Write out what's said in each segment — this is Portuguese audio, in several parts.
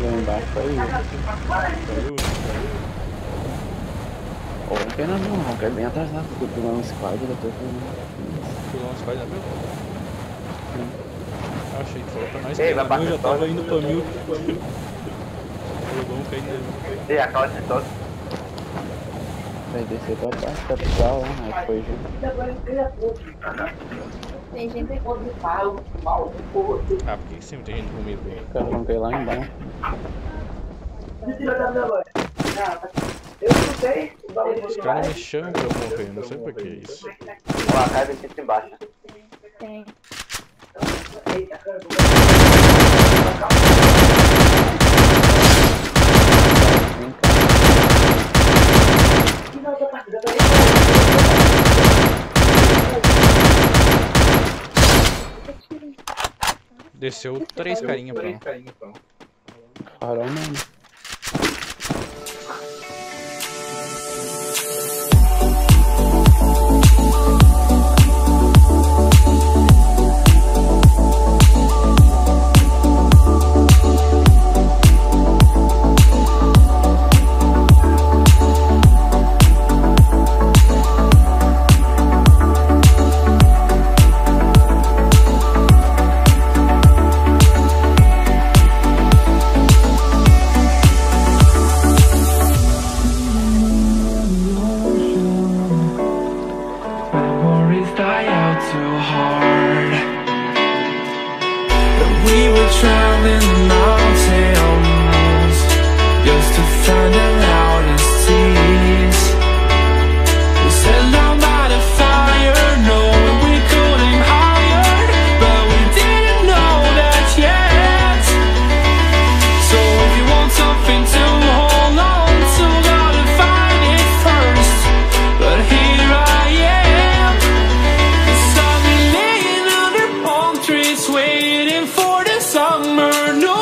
Não dá, caiu. Caiu, Ou não pena não, não quero bem atrasado, porque eu pular um squad da tua Pular um squad ah, da meu? Achei que falta mais Ei, vai eu já tava indo pra mil. Jogou um caindo. Né? Ei, a calça de todos vai descer pra baixo, pessoal lá, né? Depois. Tem gente. Ah, por que sempre tem gente comigo? Vão cair lá embaixo. Os caras me chamam pra eu morrer, não sei por que isso. Ó, a casa aqui embaixo. Tem. Vem Desceu três carinha pra lá. Farol traveling no know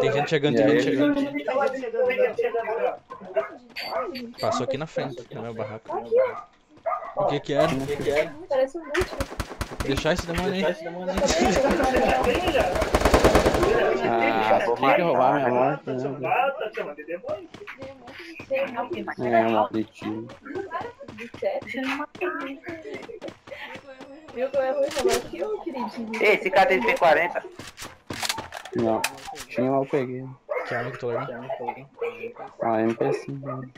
Tem gente chegando, tem gente chegando. Passou aqui na frente, no meu barraco. O que que era? Parece um bicho. Deixar esse demônio aí. Ah, tinha que roubar minha morte, né? É, um aperitivo. Viu que eu ia roubar aqui, ô queridinho? Ei, esse cara tem 40. Não, tinha, mas eu peguei. Que arma que tu levou? Ah, MP5. né?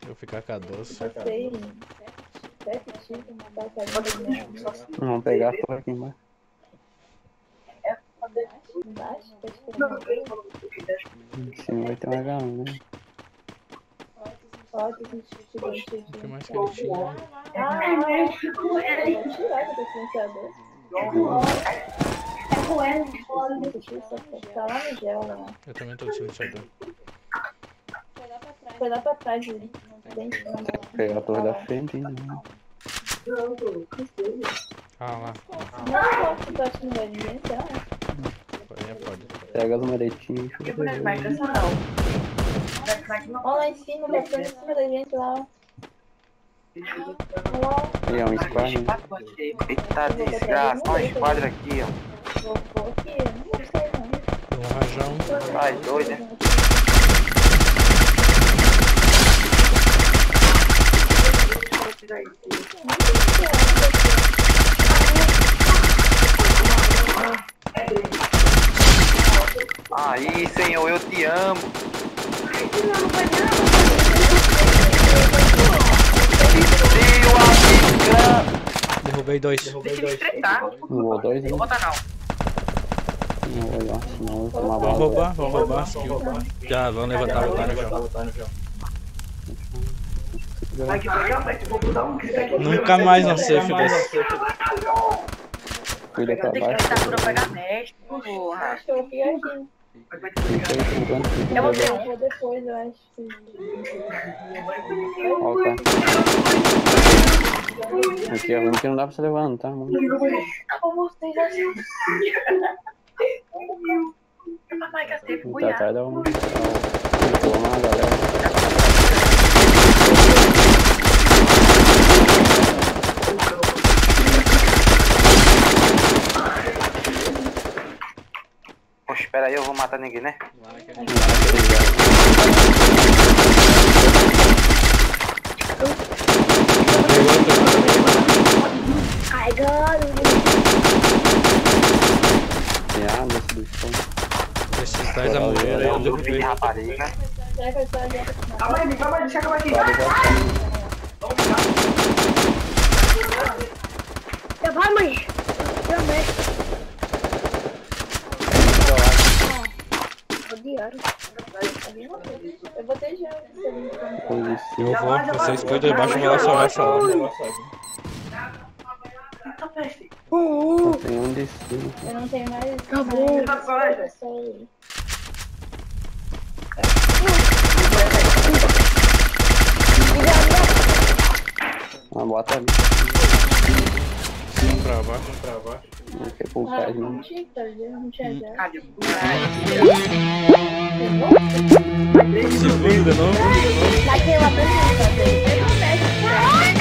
Eu vou ficar com a doce. Sei. Sete tiros, uma batalha Vamos pegar a torre aqui embaixo. Embaixo. Tá esperando. Em cima vai ter um H1, né? No estudante O que de... mais que ele tinha? Ah, eu vou tirar do silenciador. Esse tiro só tá lá no gel, lá. Eu também tô de silenciador. Foi lá pra trás, ele. Cima. Pegar a torre da frente, né? Ah lá. Não posso que bate no velho, então. Pode, pode. Pega as maletinhas e chuta pra gente. Olha lá em cima, batendo em cima da gente lá. ó. Olha lá, E é um squad, né? Eita desgraça, olha a esquadra aqui, ó. vou, vou aqui, não gostei não. Um rajão. Ai, doida. Aí, Senhor, eu te amo. Meu amigo. Derrubei dois. Um ou dois, né? Bota não. Não vou olhar, senão eu vou tomar Vamos bala. roubar, vamos roubar. skill. Já, vamos levantar o cara já. Nunca mais um safe desse. Cuida pra baixo. Acho que eu vou ficar aqui. Fica aí por enquanto. Eu vou pra ver, eu vou depois, eu acho. que- Ó, tá. Aqui, ó. Que não dá pra você levantar, mano. Tá atrás da uma. Ficou uma galera. Aí, eu vou matar ninguém, né? Tem arma esse do chão. Esse atrás da mulher aí eu Eu vi rapariga. Será que eu tô ali? Pode já Vai, mãe. Também. Odiaram. Eu botei já. se. Eu vou, vocês cuidam debaixo, essa hora. Uh, Tem um de cima. Eu não tenho mais. Acabou. só ele. Ah, bota ali. Vamos pra baixo, vamos pra baixo. Não não não. tinha, tá ligado? Não tinha já. Segundo novo. Naquela pergunta dele. Ele não